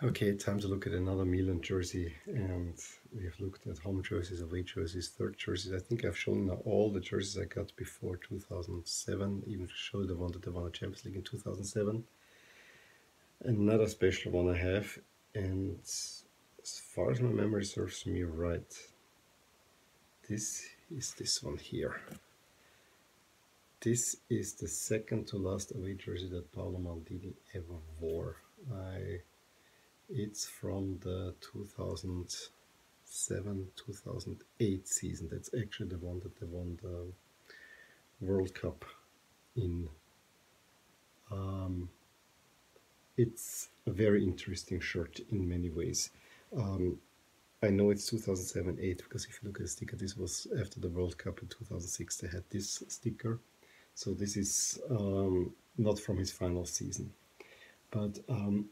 Okay, time to look at another Milan jersey and we have looked at home jerseys, away jerseys, third jerseys. I think I've shown now all the jerseys I got before 2007, even showed the one that I won the Champions League in 2007. Another special one I have and as far as my memory serves me right, this is this one here. This is the second to last away jersey that Paolo Maldini ever wore. I it's from the 2007-2008 season. That's actually the one that they won the World Cup in. Um, it's a very interesting shirt in many ways. Um, I know it's 2007-8 because if you look at the sticker, this was after the World Cup in 2006. They had this sticker, so this is um, not from his final season. But um,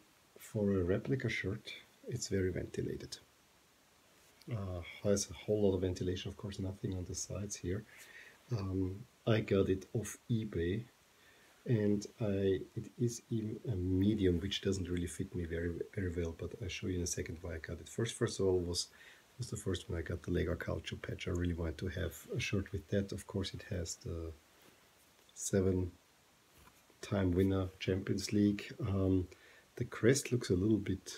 for a replica shirt, it's very ventilated. Uh, has a whole lot of ventilation, of course, nothing on the sides here. Um, I got it off eBay and I it is in a medium which doesn't really fit me very very well but I'll show you in a second why I got it first first of all was was the first one I got the Lega Calcio patch I really wanted to have a shirt with that of course it has the seven time winner Champions League um, the crest looks a little bit,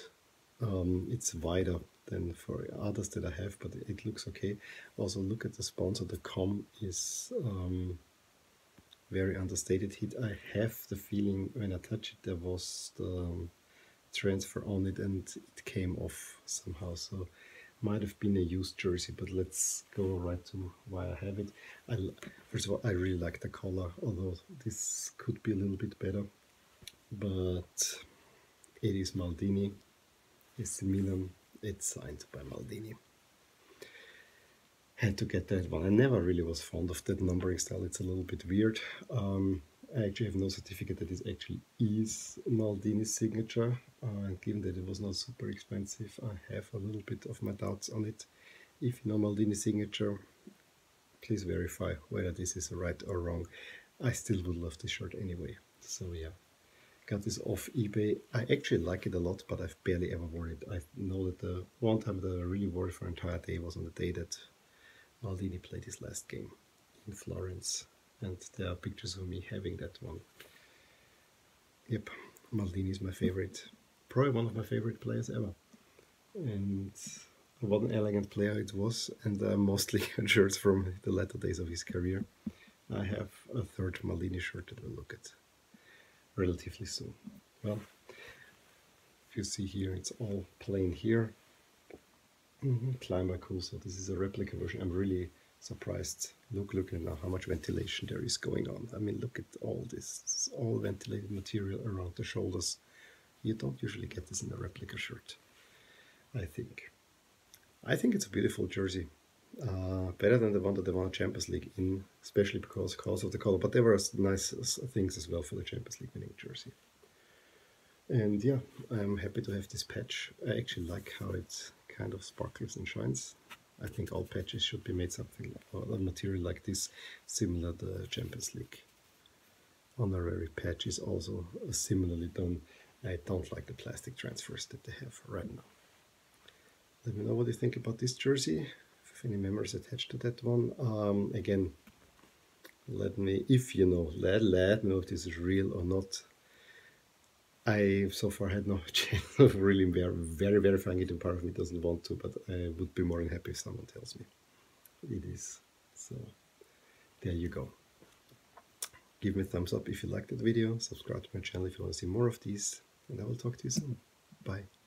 um, it's wider than for others that I have, but it looks okay. Also look at the sponsor, the com is um, very understated hit. I have the feeling when I touch it there was the um, transfer on it and it came off somehow. So might have been a used jersey, but let's go right to why I have it. I, first of all, I really like the color, although this could be a little bit better. But it is Maldini. It's Milan. It's signed by Maldini. Had to get that one. I never really was fond of that numbering style. It's a little bit weird. Um, I actually have no certificate that it actually is Maldini's signature. Uh, given that it was not super expensive, I have a little bit of my doubts on it. If you know Maldini's signature, please verify whether this is right or wrong. I still would love this shirt anyway. So yeah. Got this off eBay. I actually like it a lot, but I've barely ever worn it. I know that the one time that I really wore it for an entire day was on the day that Maldini played his last game in Florence. And there are pictures of me having that one. Yep, Maldini is my favorite. Probably one of my favorite players ever. And what an elegant player it was. And uh, mostly shirts from the latter days of his career. I have a third Maldini shirt that we'll look at relatively soon. Well, if you see here, it's all plain here. Mm -hmm. ClimaCool, so this is a replica version. I'm really surprised. Look, look at now how much ventilation there is going on. I mean, look at all this. This all ventilated material around the shoulders. You don't usually get this in a replica shirt, I think. I think it's a beautiful jersey. Uh, better than the one that they won the Champions League in, especially because, because of the color. But there were nice things as well for the Champions League winning jersey. And yeah, I'm happy to have this patch. I actually like how it kind of sparkles and shines. I think all patches should be made something or a material like this, similar to the Champions League. Honorary patch is also similarly done. I don't like the plastic transfers that they have right now. Let me know what you think about this jersey any members attached to that one. Um, again, let me, if you know, let, let me know if this is real or not. I so far had no chance of really very, very verifying it, and part of me doesn't want to, but I would be more than happy if someone tells me it is. So there you go. Give me a thumbs up if you liked that video, subscribe to my channel if you want to see more of these, and I will talk to you soon. Bye.